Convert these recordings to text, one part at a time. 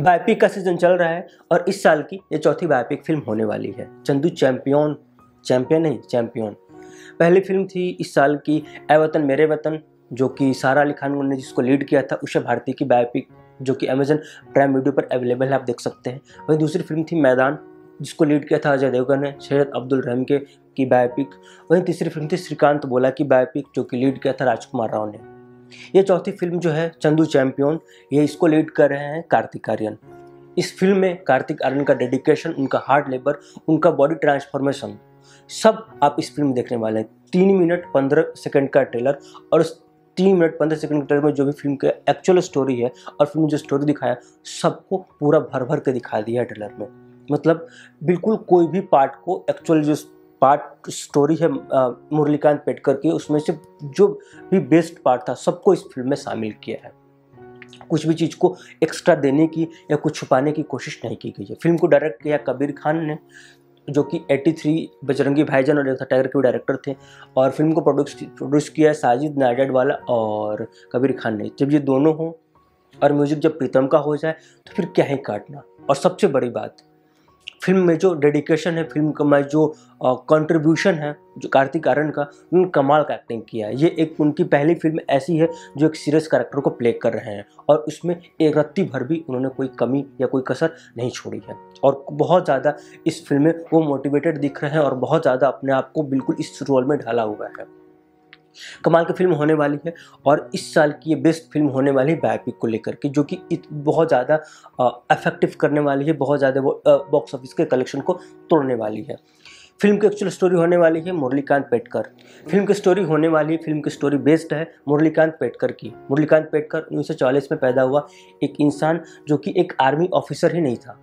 Biopic का season चल रहा है और इस साल की ये चौथी बायोपिक फ़िल्म होने वाली है। चंदू चैंपियन चैंपियन नहीं, चैंपियन। पहली फ़िल्म थी इस साल की ए वतन, मेरे वतन, जो कि सारा अली खान ने जिसको लीड किया था, उषा भारती की बायोपिक, जो कि अमेजन प्राइम वीडियो पर अवेलेबल है, आप देख सकते हैं। वहीं दूसरी फ़िल्म थी मैदान, जिसको लीड किया था अजय देवगन ने शरद अब्दुल रहम के, की बायोपिक। वहीं तीसरी फ़िल्म थी श्रीकांत बोला की बायोपिक, जो कि लीड किया था राजकुमार राव ने। ये चौथी फ़िल्म जो है, चंदू चैंपियन, ये इसको लीड कर रहे हैं कार्तिक आर्यन। इस फ़िल्म में कार्तिक आर्यन का डेडिकेशन, उनका हार्ड लेबर, उनका बॉडी ट्रांसफॉर्मेशन, सब आप इस फ़िल्म देखने वाले हैं। तीन मिनट पंद्रह सेकंड का ट्रेलर और उस तीन मिनट पंद्रह सेकंड के ट्रेलर में जो भी फ़िल्म का एक्चुअल स्टोरी है और फ़िल्म में जो स्टोरी दिखाया सबको पूरा भर भर के दिखा दिया है ट्रेलर में। मतलब बिल्कुल कोई भी पार्ट को एक्चुअल जो पार्ट स्टोरी है मुरलीकांत पेटकर की। उसमें से जो भी बेस्ट पार्ट था, सबको इस फ़िल्म में शामिल किया है। कुछ भी चीज़ को एक्स्ट्रा देने की या कुछ छुपाने की कोशिश नहीं की गई है। फ़िल्म को डायरेक्ट किया कबीर खान ने, जो कि 83 बजरंगी भाईजान और टाइगर के डायरेक्टर थे। और फ़िल्म को प्रोड्यूस प्रोड्यूस किया है साजिद नाडेड वाला और कबीर खान ने। जब ये दोनों हों और म्यूज़िक जब प्रीतम का हो जाए तो फिर क्या ही काटना। और सबसे बड़ी बात फ़िल्म में जो डेडिकेशन है, फ़िल्म का में जो कंट्रीब्यूशन है, जो कार्तिक आर्यन का उन्होंने कमाल का एक्टिंग किया है। ये एक उनकी पहली फ़िल्म ऐसी है, जो एक सीरियस कैरेक्टर को प्ले कर रहे हैं और उसमें एक रत्ती भर भी उन्होंने कोई कमी या कोई कसर नहीं छोड़ी है। और बहुत ज़्यादा इस फ़िल्म में वो मोटिवेटेड दिख रहे हैं और बहुत ज़्यादा अपने आप को बिल्कुल इस रोल में ढाला हुआ है। कमाल की फ़िल्म होने वाली है और इस साल की ये बेस्ट फ़िल्म होने वाली है बायोपिक को लेकर के, जो कि बहुत ज़्यादा इफ़ेक्टिव करने वाली है, बहुत ज़्यादा वो बॉक्स ऑफ़िस के कलेक्शन को तोड़ने वाली है। फ़िल्म की एक्चुअल स्टोरी होने वाली है मुरलीकांत पेटकर। फ़िल्म की स्टोरी होने वाली है, फ़िल्म की स्टोरी बेस्ड है मुरलीकांत पेटकर की। मुरलीकांत पेटकर उन्नीस सौ चालीस में पैदा हुआ एक इंसान जो कि एक आर्मी ऑफिसर ही नहीं था।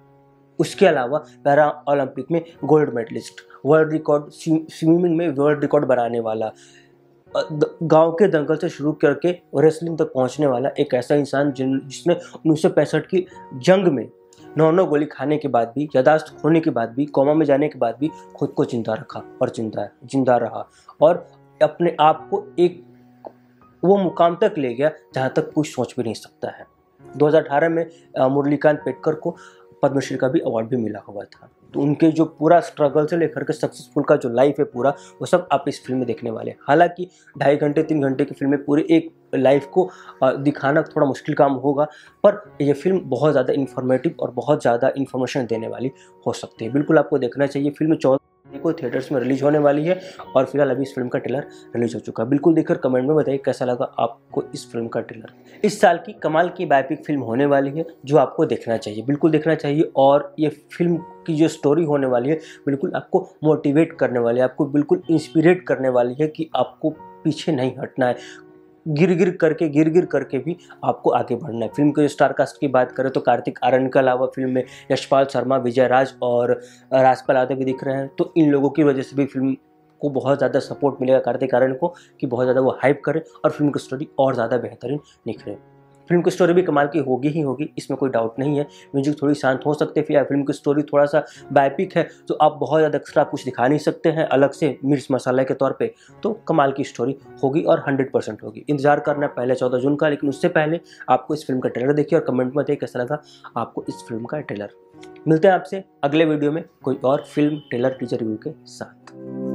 उसके अलावा पैरा ओलंपिक में gold medallist world record swimming में वर्ल्ड रिकॉर्ड बनाने वाला गाँव के दंगल से शुरू करके रेसलिंग तक पहुँचने वाला एक ऐसा इंसान जिन, जिसने उन्नीस सौ पैंसठ की जंग में नौ नौ गोली खाने के बाद भी यादाश्त होने के बाद भी, कोमा में जाने के बाद भी खुद को ज़िंदा रखा और ज़िंदा ज़िंदा रहा और अपने आप को एक, वो मुकाम तक ले गया जहाँ तक कुछ सोच भी नहीं सकता है। 2018 में मुरलीकांत पेटकर को पद्मश्री का भी अवार्ड भी मिला हुआ था। तो उनके जो पूरा स्ट्रगल से लेकर के सक्सेसफुल का जो लाइफ है पूरा, वो सब आप इस फ़िल्म में देखने वाले हैं। हालाँकि ढाई घंटे, तीन घंटे की फ़िल्म में पूरे एक लाइफ को दिखाना थोड़ा मुश्किल काम होगा, पर यह फ़िल्म बहुत ज़्यादा इन्फॉर्मेटिव और बहुत ज़्यादा इन्फॉर्मेशन देने वाली हो सकती है। बिल्कुल आपको देखना चाहिए फ़िल्म को थिएटर्स में रिलीज़ होने वाली है और फ़िलहाल अभी इस फ़िल्म का ट्रेलर रिलीज़ हो चुका है। बिल्कुल देखकर कमेंट में बताइए कैसा लगा आपको इस फ़िल्म का ट्रेलर। इस साल की कमाल की बायोपिक फ़िल्म होने वाली है, जो आपको देखना चाहिए, बिल्कुल देखना चाहिए और ये फ़िल्म की जो स्टोरी होने वाली है, बिल्कुल आपको मोटिवेट करने वाली है, आपको बिल्कुल इंस्पिरेट करने वाली है कि आपको पीछे नहीं हटना है। गिर गिर करके गिर गिर करके भी आपको आगे बढ़ना है। फ़िल्म के स्टार कास्ट की बात करें तो कार्तिक आर्यन के अलावा फ़िल्म में यशपाल शर्मा विजय राज और राजपाल यादव भी दिख रहे हैं। तो इन लोगों की वजह से भी फ़िल्म को बहुत ज़्यादा सपोर्ट मिलेगा कार्तिक आर्यन को कि बहुत ज़्यादा वो हाइप करें और फ़िल्म की स्टोरी और ज़्यादा बेहतरीन निखरे। फ़िल्म की स्टोरी भी कमाल की होगी ही होगी, इसमें कोई डाउट नहीं है। म्यूज़िक थोड़ी शांत हो सकते फिर फ़िल्म की स्टोरी थोड़ा सा बायोपिक है तो आप बहुत ज़्यादा एक्स्ट्रा कुछ दिखा नहीं सकते हैं अलग से मिर्च मसाला के तौर पर तो कमाल की स्टोरी होगी और हंड्रेड परसेंट होगी। इंतज़ार करना है पहले चौदह जून का, लेकिन उससे पहले आपको इस फ़िल्म का ट्रेलर देखिए और कमेंट में देखिए कैसा लगा आपको इस फ़िल्म का ट्रेलर मिलते हैं आपसे अगले वीडियो में कोई और फ़िल्म ट्रेलर टीचर रिव्यू के साथ।